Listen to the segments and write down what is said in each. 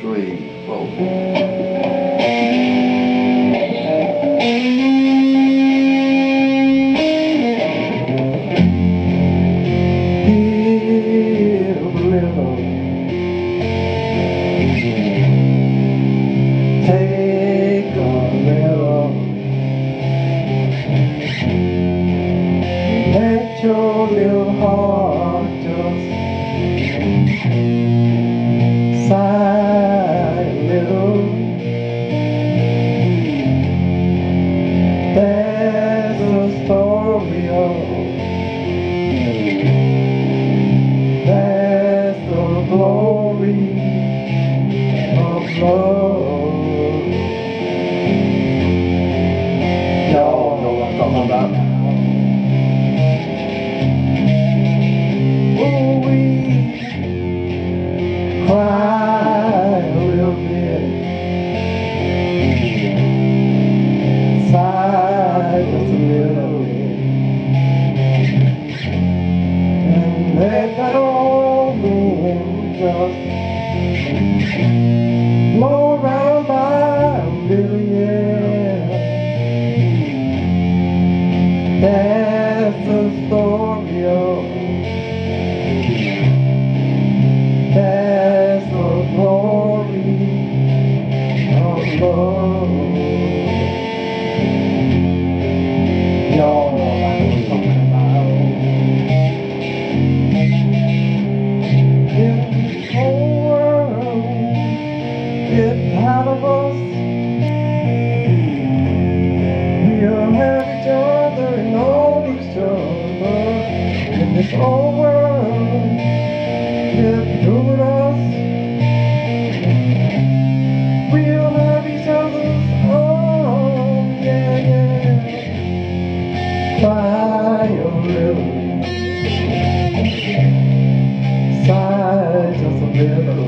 three, four. Your little heart just glory of love. Y'all know what I'm talking about. Blow around my little yeah. That's the story of this whole world get through with us, we'll have each other's arms. Oh, yeah, yeah. Cry a little. Sigh just a little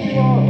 Thank.